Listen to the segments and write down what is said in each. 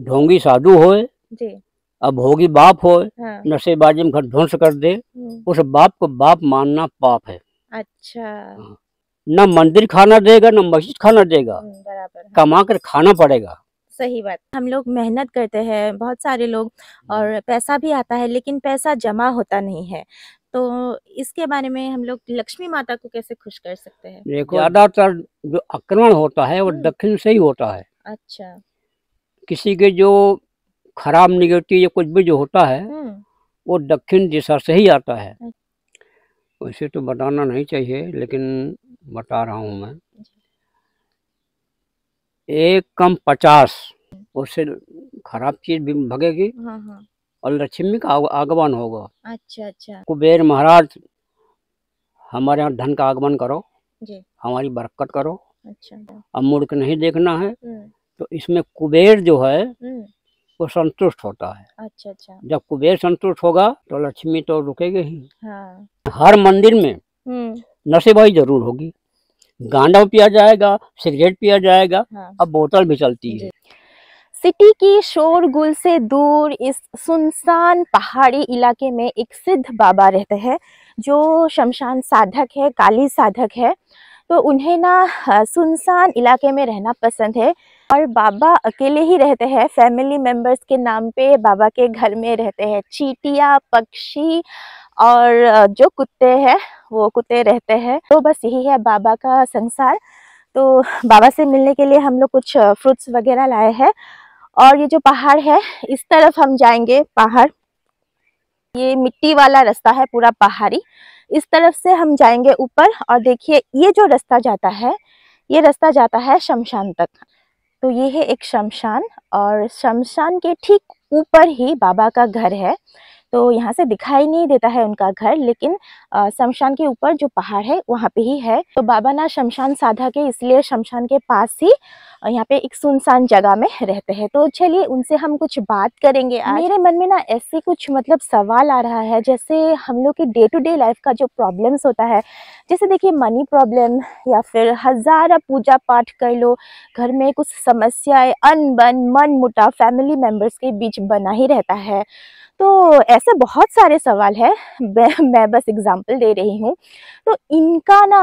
ढोंगी साधु होए अब भोगी बाप होए हाँ। नशेबाजी में घर ध्वंस कर दे हम्म, उस बाप को बाप मानना पाप है। अच्छा। न मंदिर खाना देगा न मस्जिद खाना देगा हम्म, बराबर हाँ, कमा कर खाना पड़ेगा। सही बात। हम लोग मेहनत करते हैं बहुत सारे लोग और पैसा भी आता है लेकिन पैसा जमा होता नहीं है। तो इसके बारे में हम लोग लक्ष्मी माता को कैसे खुश कर सकते हैं? देखो ज़्यादातर जो आक्रमण होता है वो हम्म। दक्षिण से ही होता है। अच्छा। किसी के जो खराब निगेटिव या कुछ भी जो होता है हम्म। वो दक्षिण दिशा से ही आता है। अच्छा। वैसे तो बताना नहीं चाहिए लेकिन बता रहा हूँ मैं। एक कम पचास उससे खराब चीज़ भी भगेगी हाँ हाँ। और लक्ष्मी का आगमन होगा। अच्छा अच्छा। कुबेर महाराज हमारे यहाँ धन का आगमन करो जी। हमारी बरकत करो। अच्छा। अब मुड़ के नहीं देखना है। हम्म। तो इसमें कुबेर जो है हम्म। वो संतुष्ट होता है। अच्छा अच्छा। जब कुबेर संतुष्ट होगा तो लक्ष्मी तो रुकेगी ही। हाँ। हर मंदिर में हम्म। नशेबाई ज़रूर होगी। गांजा पिया जाएगा सिगरेट पिया जाएगा हाँ। अब बोतल भी चलती है। सिटी की शोरगुल से दूर इस सुनसान पहाड़ी इलाके में एक सिद्ध बाबा रहते हैं जो शमशान साधक है काली साधक है। तो उन्हें ना सुनसान इलाके में रहना पसंद है। और बाबा अकेले ही रहते हैं फैमिली मेंबर्स के नाम पे बाबा के घर में रहते हैं। चीटिया, पक्षी और जो कुत्ते हैं, वो कुत्ते रहते हैं। तो बस यही है बाबा का संसार। तो बाबा से मिलने के लिए हम लोग कुछ फ्रूट्स वगैरह लाए हैं। और ये जो पहाड़ है, इस तरफ़ हम जाएँगे पहाड़। ये मिट्टी वाला रास्ता है पूरा पहाड़ी। इस तरफ़ से हम जाएँगे ऊपर और देखिए, ये जो रास्ता जाता है, ये रास्ता जाता है शमशान तक। तो ये है एक शमशान और शमशान के ठीक ऊपर ही बाबा का घर है। तो यहाँ से दिखाई नहीं देता है उनका घर, लेकिन शमशान के ऊपर जो पहाड़ है, वहाँ पे ही है। तो बाबा ना शमशान साधा के, इसलिए शमशान के पास ही यहाँ पे एक सुनसान जगह में रहते हैं। तो चलिए उनसे हम कुछ बात करेंगे आज। मेरे मन में ना ऐसे कुछ मतलब सवाल आ रहा है, जैसे हम लोग के डे टू डे लाइफ का जो प्रॉब्लम्स होता है, जैसे देखिए मनी प्रॉब्लम या फिर हज़ारा पूजा पाठ कर लो, घर में कुछ समस्याएँ, अनबन मन मुटा फैमिली मेंबर्स के बीच बना ही रहता है। तो ऐसे बहुत सारे सवाल है। मैं बस एग्जांपल दे रही हूँ। तो इनका ना,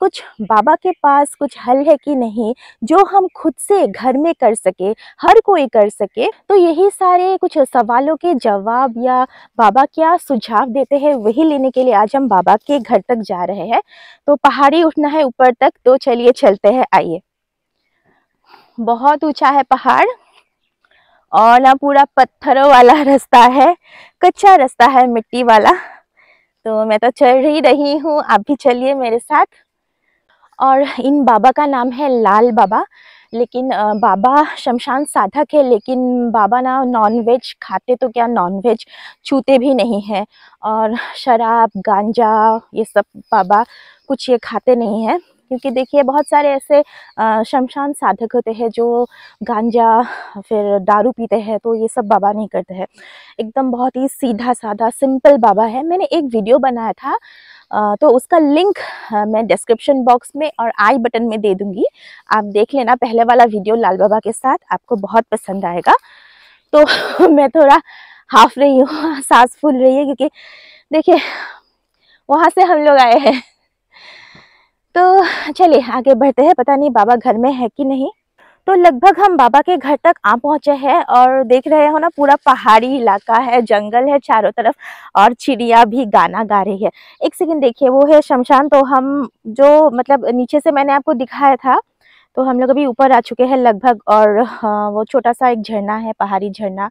कुछ बाबा के पास कुछ हल है कि नहीं, जो हम खुद से घर में कर सके, हर कोई कर सके? तो यही सारे कुछ सवालों के जवाब या बाबा क्या सुझाव देते हैं, वही लेने के लिए आज हम बाबा के घर तक जा रहे हैं। तो पहाड़ी उठना है ऊपर तक तो चलिए चलते हैं, आइए। बहुत ऊँचा है पहाड़। और ना पूरा पत्थरों वाला रास्ता है, कच्चा रास्ता है मिट्टी वाला। तो मैं तो चल ही रही हूँ, आप भी चलिए मेरे साथ। और इन बाबा का नाम है लाल बाबा, लेकिन बाबा शमशान साधक है, लेकिन बाबा ना नॉन वेज खाते तो क्या नॉन वेज छूते भी नहीं हैं। और शराब, गांजा, ये सब बाबा कुछ ये खाते नहीं हैं। क्योंकि देखिए, बहुत सारे ऐसे शमशान साधक होते हैं जो गांजा, फिर दारू पीते हैं तो ये सब बाबा नहीं करते हैं। एकदम बहुत ही सीधा साधा सिंपल बाबा है। मैंने एक वीडियो बनाया था तो उसका लिंक मैं डिस्क्रिप्शन बॉक्स में और आई बटन में दे दूँगी। आप देख लेना पहले वाला वीडियो लाल बाबा के साथ, आपको बहुत पसंद आएगा। तो मैं थोड़ा हाफ़ रही हूँ, सांस फूल रही है, क्योंकि देखिए, वहाँ से हम लोग आए हैं। तो चलिए आगे बढ़ते हैं। पता नहीं बाबा घर में है कि नहीं। तो लगभग हम बाबा के घर तक आ पहुँचे हैं और देख रहे हो ना पूरा पहाड़ी इलाका है जंगल है चारों तरफ़ और चिड़िया भी गाना गा रही है। एक सेकंड देखिए वो है शमशान। तो हम जो मतलब नीचे से मैंने आपको दिखाया था तो हम लोग अभी ऊपर आ चुके हैं लगभग और हाँ, वो छोटा सा एक झरना है पहाड़ी झरना।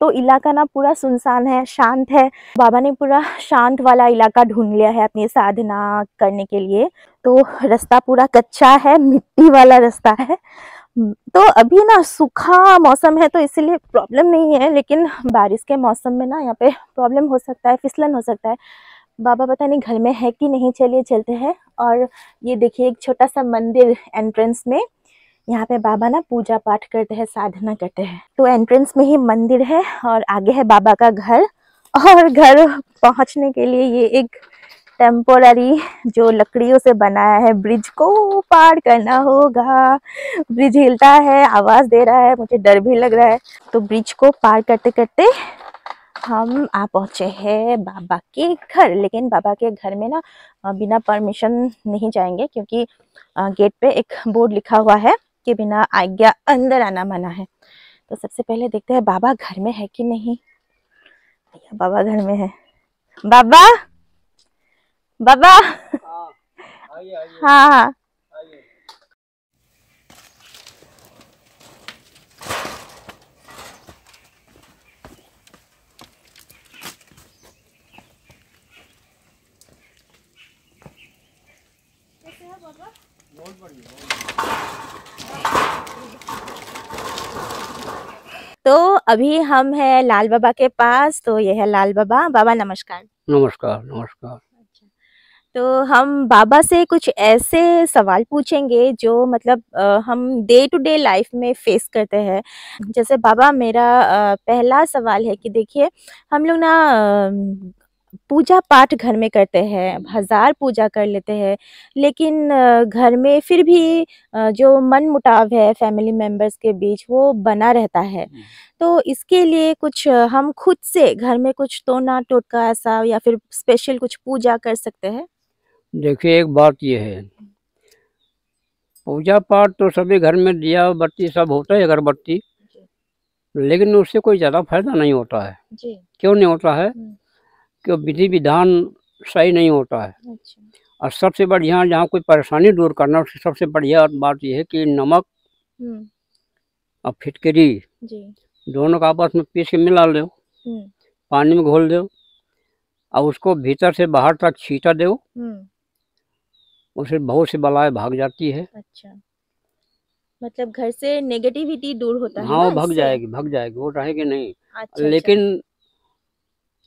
तो इलाका ना पूरा सुनसान है, शांत है। बाबा ने पूरा शांत वाला इलाका ढूंढ लिया है अपनी साधना करने के लिए। तो रास्ता पूरा कच्चा है, मिट्टी वाला रास्ता है। तो अभी ना सूखा मौसम है तो इसीलिए प्रॉब्लम नहीं है, लेकिन बारिश के मौसम में ना यहाँ पे प्रॉब्लम हो सकता है, फिसलन हो सकता है। बाबा पता नहीं घर में है कि नहीं, चलिए चलते हैं। और ये देखिए एक छोटा सा मंदिर एंट्रेंस में। यहाँ पे बाबा ना पूजा पाठ करते हैं, साधना करते हैं। तो एंट्रेंस में ही मंदिर है और आगे है बाबा का घर। और घर पहुँचने के लिए ये एक टेम्पोररी जो लकड़ियों से बनाया है ब्रिज को पार करना होगा। ब्रिज हिलता है, आवाज़ दे रहा है, मुझे डर भी लग रहा है। तो ब्रिज को पार करते करते हम आ पहुँचे हैं बाबा के घर। लेकिन बाबा के घर में ना बिना परमिशन नहीं जाएँगे क्योंकि गेट पे एक बोर्ड लिखा हुआ है। कि बिना आज्ञा अंदर आना मना है। तो सबसे पहले देखते हैं बाबा घर में है कि नहीं। भैया बाबा घर में है। बाबा! बाबा! हाँ हाँ तो अभी हम हैं लाल बाबा के पास तो यह है लाल बाबा। बाबा नमस्कार। नमस्कार नमस्कार। तो हम बाबा से कुछ ऐसे सवाल पूछेंगे जो मतलब आ, हम डे टू डे लाइफ में फेस करते हैं। जैसे बाबा मेरा आ, पहला सवाल है कि देखिए हम लोग ना पूजा पाठ घर में करते हैं हज़ार पूजा कर लेते हैं लेकिन घर में फिर भी जो मन मुटाव है फैमिली मेंबर्स के बीच वो बना रहता है। तो इसके लिए कुछ हम खुद से घर में कुछ तोना टोटका ऐसा या फिर स्पेशल कुछ पूजा कर सकते हैं? देखिए एक बात ये है। पूजा पाठ तो सभी घर में दिया बत्ती सब होता है अगरबत्ती। लेकिन उससे कोई ज़्यादा फ़ायदा नहीं होता है। जी। क्यों नहीं होता है। कि विधि विधान सही नहीं होता है। अच्छा। और सबसे बढ़िया जहाँ कोई परेशानी दूर करना उसकी सबसे बढ़िया बात यह है कि नमक हम्म। और फिटकरी दोनों का आपस में पीस के मिला दो हम्म। पानी में घोल दो। और उसको भीतर से बाहर तक छीटा दो। हम्म। उससे बहुत सी बलाएँ भाग जाती है। अच्छा। मतलब घर से नेगेटिविटी दूर होता है हाँ भाग जाएगी भाग जाएगी वो रहेगी नहीं। अच्छा। लेकिन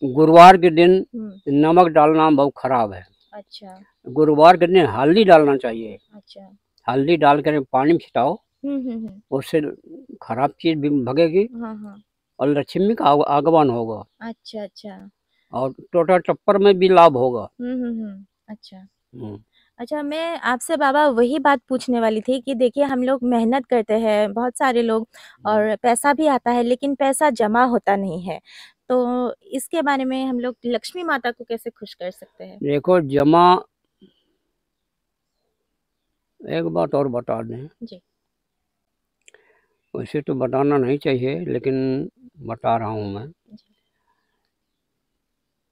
गुरुवार के दिन हम्म, नमक डालना बहुत खराब है। अच्छा। गुरुवार के दिन हल्दी डालना चाहिए। अच्छा। हल्दी डाल कर पानी में छिटाओ। हम्म हम्म उससे खराब चीज़ भी भगेगी हाँ हाँ। और लक्ष्मी का आगमन होगा। अच्छा अच्छा। और टोटा टप्पर में भी लाभ होगा। अच्छा। अच्छा मैं आपसे बाबा वही बात पूछने वाली थी कि देखिए हम लोग मेहनत करते हैं बहुत सारे लोग और पैसा भी आता है लेकिन पैसा जमा होता नहीं है। तो इसके बारे में हम लोग लक्ष्मी माता को कैसे खुश कर सकते हैं? देखो जमा एक बात और बता दें। जी। वैसे तो बताना नहीं चाहिए लेकिन बता रहा हूँ मैं।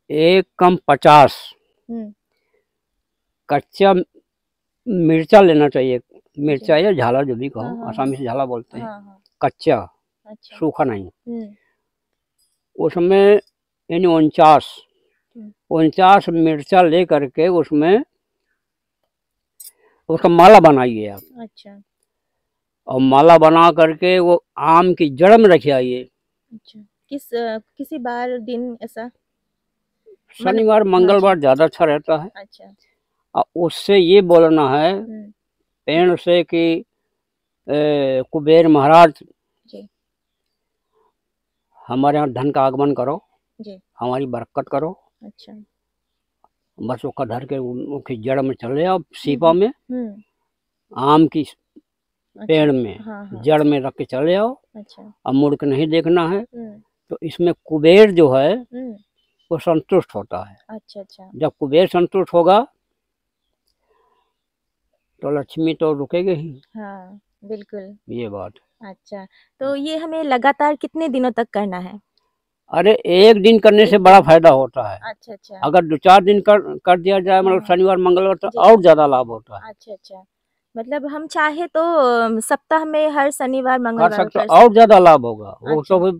एक कम पचास हम्म। कच्चा मिर्चा लेना चाहिए। मिर्चा या झाला जो भी हाँ, कहो हाँ, आसामी से झाला बोलते हैं। हाँ हाँ। कच्चा अच्छा। सूखा नहीं। हम्म। उसमें यानी उनचास हम्म। उनचास मिर्चा ले करके उसमें उसका माला बनाइए आप। अच्छा। और माला बना करके वो आम की जड़ में रखिए आइए। अच्छा। किस किसी बार दिन ऐसा? शनिवार मंगलवार ज़्यादा अच्छा रहता है। अच्छा। और उससे ये बोलना है हम्म। पेड़ से कि कुबेर महाराज हमारे यहाँ धन का आगमन करो। जी। हमारी बरकत करो। अच्छा। बस उसका धर के उ- उसकी जड़ में चले जाओ सीपा में। हम्म। आम की अच्छा, पेड़ में हाँ हाँ। जड़ में रख के चले जाओ। अच्छा। अब मुड़ के नहीं देखना है। हम्म। तो इसमें कुबेर जो है हम्म। वो संतुष्ट होता है। अच्छा अच्छा। जब कुबेर संतुष्ट होगा तो लक्ष्मी तो रुकेगी ही। हाँ बिल्कुल। ये बात अच्छा तो ये हमें लगातार कितने दिनों तक करना है? अरे एक दिन करने से बड़ा फ़ायदा होता है। अच्छा अच्छा। अगर दो चार दिन कर कर दिया जाए मतलब हाँ। शनिवार मंगलवार तो और ज़्यादा लाभ होता है। अच्छा अच्छा। मतलब हम चाहे तो सप्ताह में हर शनिवार कर मंगलवार सकते कर और ज़्यादा लाभ होगा। वो। तो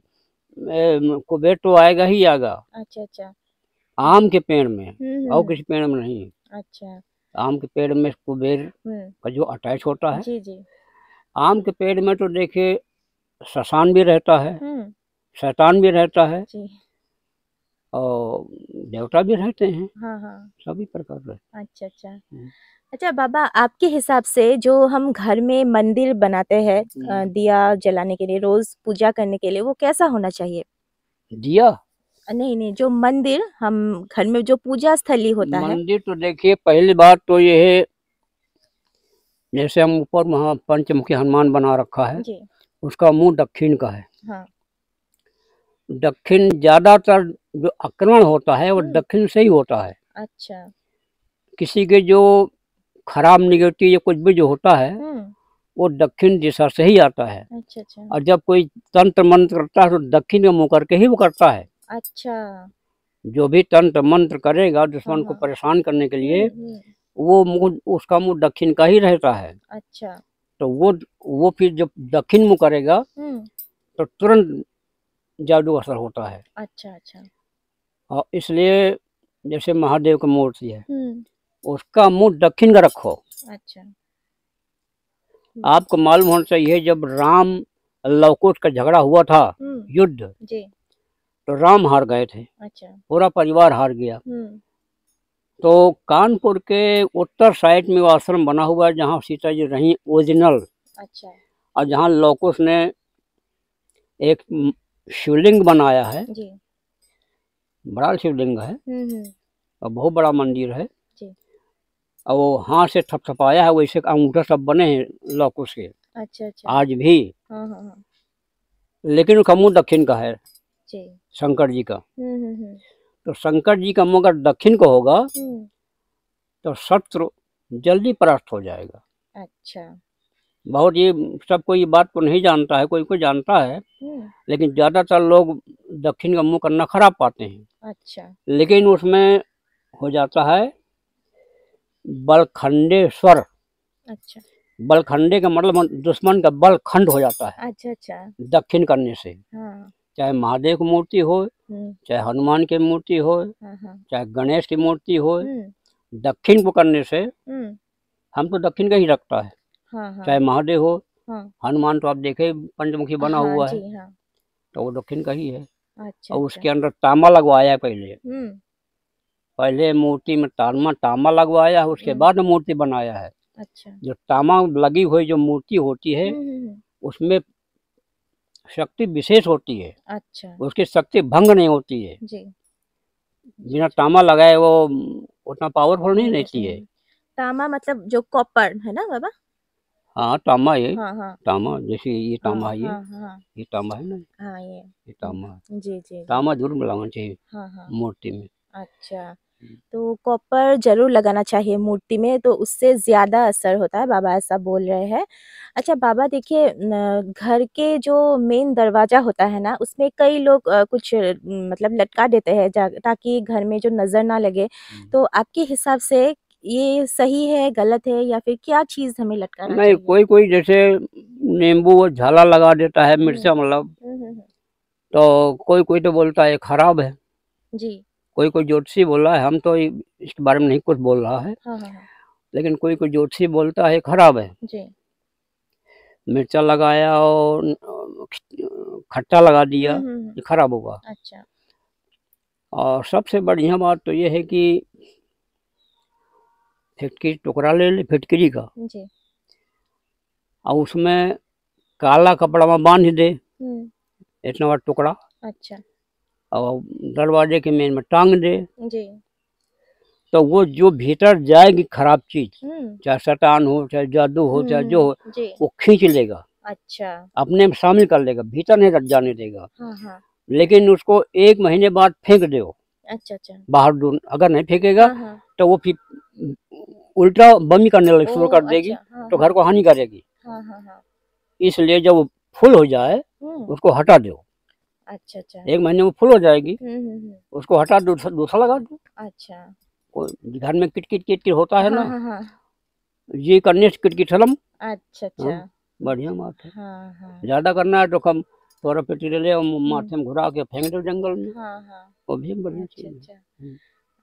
कुबेर तो आएगा ही आएगा। अच्छा अच्छा। आम के पेड़ में हम्म और हम्म, किसी पेड़ में नहीं। अच्छा। आम के पेड़ में कुबेर हम्म। का जो अटैच होता है जी जी। आम के पेड़ में तो देखिए शसान भी रहता है। हम्म। शैतान भी रहता है जी। और देवता भी रहते हैं। हाँ हाँ। सभी प्रकार रहते अच्छा अच्छा। हम्म। अच्छा बाबा आपके हिसाब से जो हम घर में मंदिर बनाते हैं हम्म। दिया जलाने के लिए रोज पूजा करने के लिए वो कैसा होना चाहिए? दिया? नहीं नहीं जो मंदिर हम घर में जो पूजा स्थली होता मंदिर है। मंदिर तो देखिए पहली बात तो ये है जैसे हम ऊपर वहाँ पंचमुखी हनुमान बना रखा है जी। उसका मुँह दक्षिण का है। हाँ। दक्षिण ज़्यादातर जो आक्रमण होता है वो हम्म। दक्षिण से ही होता है। अच्छा। किसी के जो खराब निगेटिव या कुछ भी जो होता है हम्म। वो दक्षिण दिशा से ही आता है। अच्छा अच्छा। और जब कोई तंत्र मंत्र करता है तो दक्षिण का मुँह करके ही वो करता है। अच्छा। जो भी तंत्र मंत्र करेगा दुश्मन को हाँ। परेशान करने के लिए हम्म, वो मुँह उसका मुँह दक्षिण का ही रहता है। अच्छा। तो वो वो फिर जब दक्षिण मुँह करेगा हम्म। तो तुरंत जादू असर होता है। अच्छा अच्छा। और इसलिए जैसे महादेव का मूर्ति है हम्म। उसका मुँह दक्षिण का रखो। अच्छा। आपको मालूम होना चाहिए जब राम लवकुश का झगड़ा हुआ था हम्म। युद्ध जी। तो राम हार गए थे। अच्छा। पूरा परिवार हार गया। तो कानपुर के उत्तर साइड में वो आश्रम बना हुआ है जहाँ सीता जी रही ओरिजिनल। अच्छा। और जहाँ लौकुश ने एक शिवलिंग बनाया है। जी। बड़ा शिवलिंग है। हम्म हम्म। और बहुत बड़ा मंदिर है। जी। और वो हाथ से थपथपाया है वैसे अंगूठा सब बने हैं लौकुश के। अच्छा अच्छा। आज भी। हाँ हाँ हाँ। लेकिन उसका मुँह दक्षिण का है जी। शंकर जी का। हम्म। तो शंकर जी का मुँह अगर दक्षिण को होगा हम्म। तो शत्रु जल्दी परास्त हो जाएगा। अच्छा। बहुत ये सब कोई ये बात को नहीं जानता है कोई कोई जानता है हम्म। लेकिन ज़्यादातर लोग दक्षिण का मुँह करना खराब पाते हैं। अच्छा। लेकिन उसमें हो जाता है बलखंडेश्वर। अच्छा। बलखंडे का मतलब दुश्मन का बल खंड हो जाता है अच्छा अच्छा। दक्षिण करने से। हाँ। चाहे महादेव की मूर्ति हो हम्म। चाहे हनुमान की मूर्ति हो हाँ हाँ। चाहे गणेश की मूर्ति हो हम्म। दक्षिण को करने से हम्म। हम तो दक्षिण का ही रखता है। हाँ चाहे महादेव हो हनुमान तो आप देखे पंचमुखी बना हुआ है तो वो दक्षिण का ही है। अच्छा और उसके अंदर तांबा लगवाया है पहले। पहले मूर्ति में तारमा तांबा लगवाया है उसके। बाद मूर्ति बनाया है। अच्छा। जो तामा लगी हुई जो मूर्ति होती है उसमें शक्ति विशेष होती है। अच्छा। उसकी शक्ति भंग नहीं होती है। जी। बिना तामा लगाए वो उतना पावरफुल नहीं रहती है। तामा मतलब जो कॉपर है ना बाबा? हाँ तामा ये। हाँ हाँ। तामा जैसे ये तामा है ये। हाँ हाँ। ये तामा है ना? हाँ ये। ये तामा जी जी तामा ज़रूर लगाना चाहिए हाँ हाँ। मूर्ति में। अच्छा। तो कॉपर ज़रूर लगाना चाहिए मूर्ति में तो उससे ज़्यादा असर होता है बाबा ऐसा बोल रहे हैं। अच्छा बाबा देखिए घर के जो मेन दरवाज़ा होता है ना उसमें कई लोग अ, कुछ मतलब लटका देते हैं जा- ताकि घर में जो नज़र ना लगे। तो आपके हिसाब से ये सही है गलत है या फिर क्या चीज़ हमें लटकाना नहीं चाहिए? कोई कोई जैसे नींबू और झाला लगा देता है मिर्चा मतलब हम्म, हम्म, हम्म, तो कोई कोई तो बोलता है खराब है। जी। कोई कोई ज्योतिषी बोल रहा है हम तो इसके बारे में नहीं कुछ बोल रहा है। हाँ हाँ हाँ। लेकिन कोई कोई ज्योतिषी बोलता है खराब है। जी। मिर्चा लगाया और खट्टा लगा दिया हम्म, हम्म, हम्म, ये खराब होगा अच्छा। और सबसे बढ़िया बात तो ये है कि फिटकी टुकड़ा ले ले फिटकरी का। जी। और उसमें काला कपड़ा में बाँध दे इतना बड़ा टुकड़ा। अच्छा। और दरवाजे के मेन में टांग दे। जी। तो वो जो भीतर जाएगी खराब चीज़ हम्म। चाहे शैतान हो चाहे जादू हो चाहे जो हो वो खींच लेगा। अच्छा। अपने में शामिल कर लेगा भीतर नहीं रख जाने देगा। हाँ हाँ। लेकिन उसको एक महीने बाद फेंक दो अच्छा अच्छा। बाहर दूर अगर नहीं फेंकेगा हाँ हाँ। तो वो फिर उल्टा बमी करने लग शुरू कर देगी अच्छा, तो घर को हानि करेगी। इसलिए जब फुल हो जाए हम्म। उसको हटा दो। अच्छा अच्छा। एक महीने में फुल हो जाएगी। हम्म हम्म हम्म, उसको हटा दो दूसरा दूसरा लगा दो। अच्छा। घर में किट किट किट किट होता है हाँ ना। हाँ हाँ ये करने से किट किट हलम अच्छा अच्छा। बढ़िया बात है। हाँ हाँ। ज़्यादा करना है तो कम थोड़ा पेटी ले ले और माथे में घुरा के फेंक दो जंगल में। हाँ हाँ। वो भी बढ़िया अच्छा चीज़ है।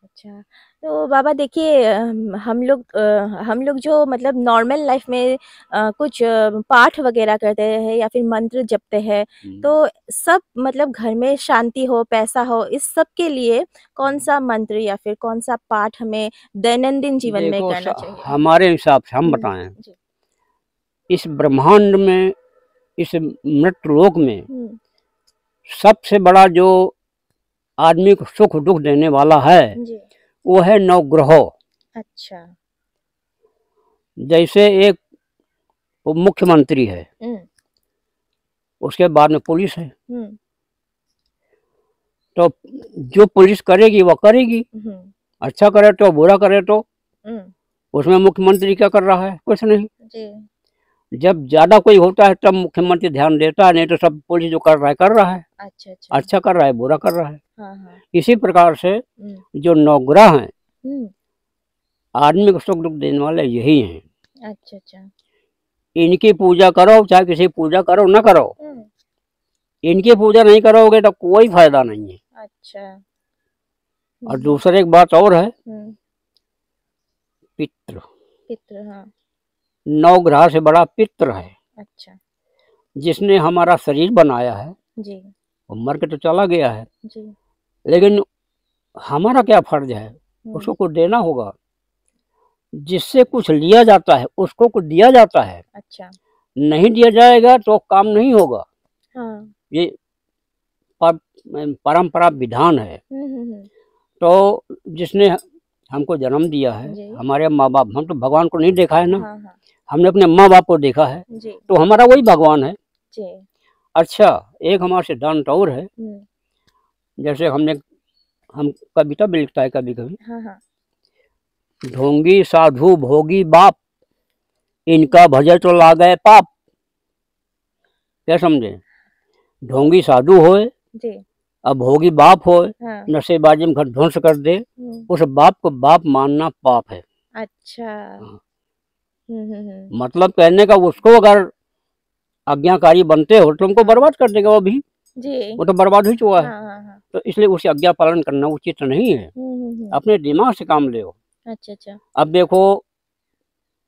अच्छा तो बाबा देखिए अम, हम लोग अ, हम लोग जो मतलब नॉर्मल लाइफ में अ, कुछ अ, पाठ वगैरह करते हैं या फिर मंत्र जपते हैं। तो सब मतलब घर में शांति हो पैसा हो इस सब के लिए कौन सा मंत्र या फिर कौन सा पाठ हमें दैनंदिन जीवन में देखो करना चाहिए? हमारे हिसाब से हम हम्म, बताएँ जी। इस ब्रह्मांड में इस मृत लोक में हम्म, सबसे बड़ा जो आदमी को सुख दुख देने वाला है। जी। वो है नवग्रह। अच्छा। जैसे एक मुख्यमंत्री है। हम्म। उसके बाद में पुलिस है। हम्म। तो जो पुलिस करेगी वो करेगी। हम्म। अच्छा करे तो बुरा करे तो उसमें मुख्यमंत्री क्या कर रहा है? कुछ नहीं। जी। जब ज़्यादा कोई होता है तब मुख्यमंत्री ध्यान देता है नहीं तो सब पुलिस जो कर रहा है कर रहा है। अच्छा अच्छा। अच्छा कर रहा है बुरा कर रहा है। हाँ हाँ। इसी प्रकार से हम्म। जो नवग्रह हैं हम्म, आदमी को सुख दुख देने वाले यही हैं। अच्छा अच्छा। इनकी पूजा करो चाहे किसी पूजा करो ना करो। हम्म, इनकी पूजा नहीं करोगे तो कोई फ़ायदा नहीं है। अच्छा। और दूसरा एक बात और है। हम्म, पितृ। पितृ हाँ। नवग्रह से बड़ा पित्र है। अच्छा। जिसने हमारा शरीर बनाया है जी। वो मर के तो चला गया है। जी। लेकिन हमारा क्या फ़र्ज़ है? हम्म, उसको कुछ देना होगा। जिससे कुछ लिया जाता है उसको कुछ दिया जाता है। अच्छा। नहीं दिया जाएगा तो काम नहीं होगा। हाँ। ये पर, परंपरा विधान है। हम्म हम्म तो जिसने हमको जन्म दिया है हमारे माँ बाप हम तो भगवान को नहीं देखा है ना। हाँ हाँ। हमने अपने माँ बाप को देखा है। जी। तो हमारा वही भगवान है। जी। अच्छा एक हमारा सिद्धांत और है। हम्म, जैसे हमने हम कविता भी लिखता है कभी कभी हाँ हाँ। ढोंगी साधु भोगी बाप इनका भजे तो ला गए पाप। क्या समझे? ढोंगी साधु होए अब भोगी बाप होए हाँ। नशेबाजी में घर ध्वंस कर दे हम्म, उस बाप को बाप मानना पाप है। अच्छा। हाँ। मतलब कहने का उसको अगर आज्ञाकारी बनते हो तो तुमको बर्बाद कर देगा वो भी। जी। वो तो बर्बाद ही चुका है। हाँ हाँ हाँ। तो इसलिए उसे आज्ञा पालन करना उचित नहीं है। अपने दिमाग से काम ले अच्छा अच्छा। अब देखो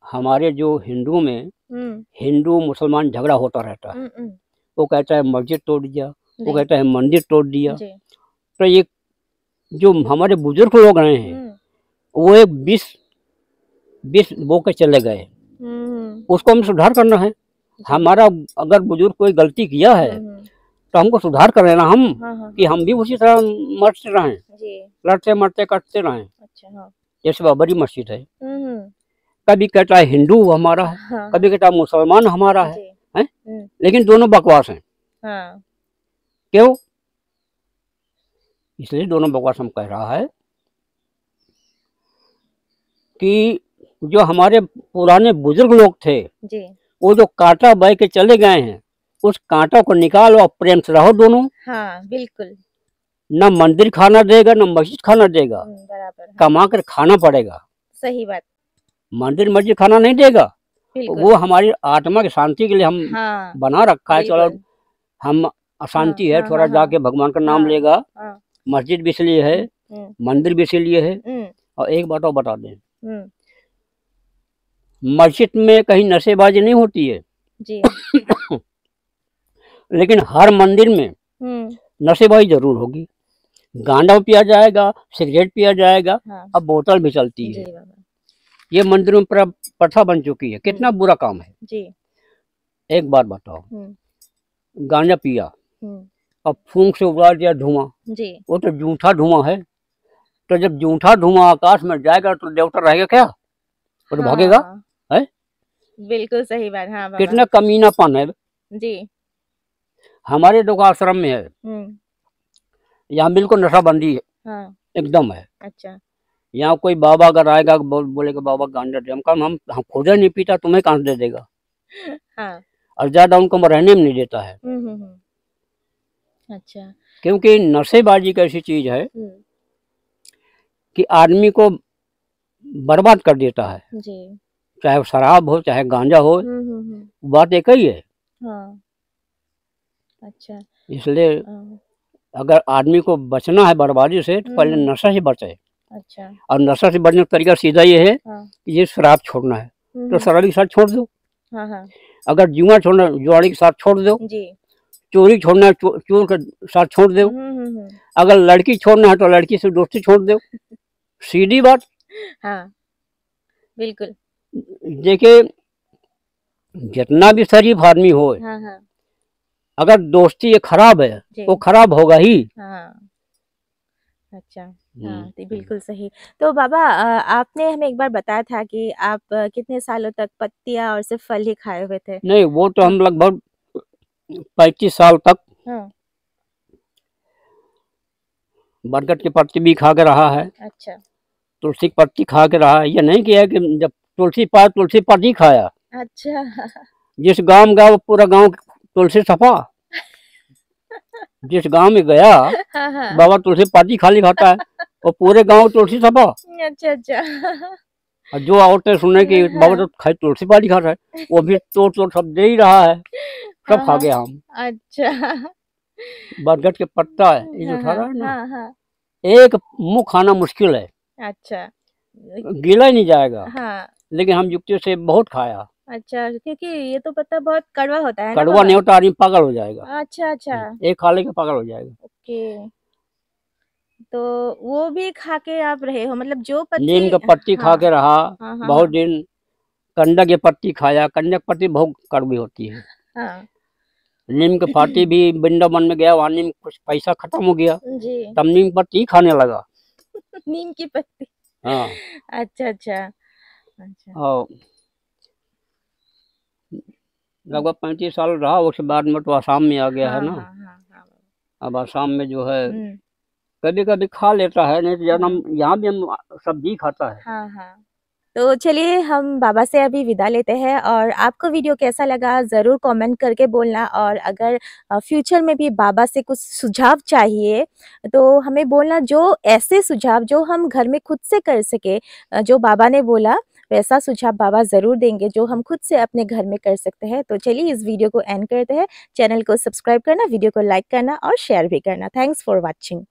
हमारे जो हिंदू में हम्म। हिंदू मुसलमान झगड़ा होता रहता है। वो कहता है मस्जिद तोड़ दिया वो कहता है मंदिर तोड़ दिया। तो ये जो हमारे बुज़ुर्ग लोग रहे हैं हम्म। वो एक बीस बीस बो के चले गए हम्म। उसको हमें सुधार करना है। हमारा अगर बुज़ुर्ग कोई गलती किया है हम्म, तो हमको सुधार कर लेना हम हाँ हाँ कि हम भी उसी तरह मरते रहें। लड़ते मरते कटते रहें। अच्छा हाँ। जैसे बाबरी मस्जिद है। हम्म कभी कहता है हिंदू हमारा है हाँ कभी कहता है मुसलमान हमारा है हैं? लेकिन दोनों बकवास हैं। हाँ। क्यों? इसलिए दोनों बकवास हम कह रहा है कि जो हमारे पुराने बुज़ुर्ग लोग थे जी। वो जो कांटा बह के चले गए हैं उस कांटा को निकालो और प्रेम से रहो दोनों। हाँ बिल्कुल। न मंदिर खाना देगा न मस्जिद खाना देगा हम्म, बराबर। हाँ, कमा कर खाना पड़ेगा। सही बात। मंदिर मस्जिद खाना नहीं देगा। वो हमारी आत्मा की शांति के लिए हम हाँ बना रखा है चलो। हम अशांति हाँ, है हाँ, थोड़ा हाँ, जाके भगवान का नाम हाँ, लेगा। हाँ। मस्जिद भी इसलिए है हम्म। मंदिर भी इसीलिए है। हम्म। और एक बात और बता दें। मस्जिद में कहीं नशेबाजी नहीं होती है। जी। लेकिन हर मंदिर में हम्म। नशेबाजी ज़रूर होगी। गांडा पिया जाएगा सिगरेट पिया जाएगा हाँ। अब बोतल भी चलती है। ये मंदिरों में प्र- प्रथा बन चुकी है। कितना बुरा काम है। जी। एक बात बताओ। हम्म। गांजा पिया हम्म। अब फूंक से उड़ा दिया धुआँ। वो तो जूठा धुआँ है। तो जब जूठा धुआँ आकाश में जाएगा तो देवता रहेगा क्या? वो तो भागेगा हाँ, है? बिल्कुल सही बात हाँ कितना कमीनापन है। जी। हमारे आश्रम में है। हम्म। यहाँ बिल्कुल नशाबंदी है। हाँ। एकदम है। अच्छा। यहाँ कोई बाबा अगर आएगा बोल बोलेगा बाबा गांजा दे हम कहा हम हम खुद नहीं पीता तुम्हें कहाँ दे देगा? हाँ। और ज़्यादा उनको रहने में नहीं देता है। हम्म हम्म अच्छा। क्योंकि नशेबाजी एक ऐसी चीज़ है कि आदमी को बर्बाद कर देता है। जी। चाहे वो शराब हो चाहे गांजा हो हम्म हम्म हम्म। बात एक ही। है। हाँ अच्छा। इसलिए हाँ, अगर आदमी को बचना है बर्बादी से तो पहले हम्म। नशा से बचे। अच्छा। और नशा से बचने का तरीका सीधा ये है हाँ। कि ये शराब छोड़ना है। हम्म, तो शराबी के साथ छोड़ दो। हाँ हाँ। अगर जुआ छोड़ना जुआड़ी के साथ छोड़ दो। जी। चोरी छोड़ना है चो, चोर के साथ छोड़ दो। हम्म हम्म हम्म, अगर लड़की छोड़ना है तो लड़की से दोस्ती छोड़ दो। सीधी बात। हाँ। बिल्कुल। देखिए जितना भी शरीफ आदमी हो हाँ हाँ। अगर दोस्ती ये खराब है वो खराब होगा ही। हाँ अच्छा। हम्म, हाँ तो बिल्कुल सही। तो बाबा आपने हमें एक बार बताया था कि आप कितने सालों तक पत्तियाँ और सिर्फ़ फल ही खाए हुए थे? नहीं वो तो हाँ हम लगभग पैतीस साल तक हाँ। बरगद की पत्ती भी खा के रहा है। अच्छा। तुलसी की पत्ती खा के रहा है। ये नहीं किया कि जब तुलसी पाया तुलसी पत्ती खाया। अच्छा। जिस गाँव गया वो पूरा गाँव तुलसी सफ़ा। जिस गाँव में गया हाँ हाँ। बाबा तुलसी पाती खाली खाता है वो पूरे गाँव तुलसी सफ़ा। अच्छा अच्छा। और जो औरतें सुने कि हाँ। बाबा तो खाई तुलसी पाती खा रहा है वो भी तोड़ तोड़ सब दे ही रहा है। सब खा गया हम। अच्छा। बरगद के पत्ता है ये जो खा रहा है ना हाँ हाँ। एक मुँह खाना मुश्किल है। अच्छा। गीला ही नहीं जाएगा। हाँ। लेकिन हम युक्तियों से बहुत खाया। अच्छा क्योंकि ये तो पत्ता बहुत कड़वा होता है कड़वा नहीं होता आदमी पागल हो जाएगा। अच्छा अच्छा। एक खा लेके पागल हो जाएगा। ओके। तो वो भी खा के आप रहे हो मतलब जो पत्ती नीम पत्ती का पत्ती खा हाँ। के रहा हाँ हाँ बहुत हाँ। दिन कंडक की पत्ती खाया कंडक पत्ती बहुत कड़वी होती है। हाँ। नीम की पाती भी वृंदावन में गया वहाँ नीम कुछ पैसा खत्म हो गया जी। तब नीम पत्ती ही खाने लगा। नीम की पत्ती। हाँ। अच्छा अच्छा। और लगभग पैंतीस साल रहा उसके बाद में तो आसाम में आ गया है हाँ ना। हाँ हाँ हाँ अब आसाम में जो है हम्म, कभी कभी खा लेता है नहीं तो हाँ हम यहाँ भी हम सब्ज़ी खाता है। हाँ हाँ। तो चलिए हम बाबा से अभी विदा लेते हैं और आपको वीडियो कैसा लगा ज़रूर कमेंट करके बोलना और अगर फ्यूचर में भी बाबा से कुछ सुझाव चाहिए तो हमें बोलना जो ऐसे सुझाव जो हम घर में खुद से कर सके जो बाबा ने बोला। वैसा सुझाव बाबा ज़रूर देंगे, जो हम खुद से अपने घर में कर सकते हैं। तो चलिए इस वीडियो को एंड करते हैं। चैनल को सब्सक्राइब करना, वीडियो को लाइक करना और शेयर भी करना। Thanks for watching.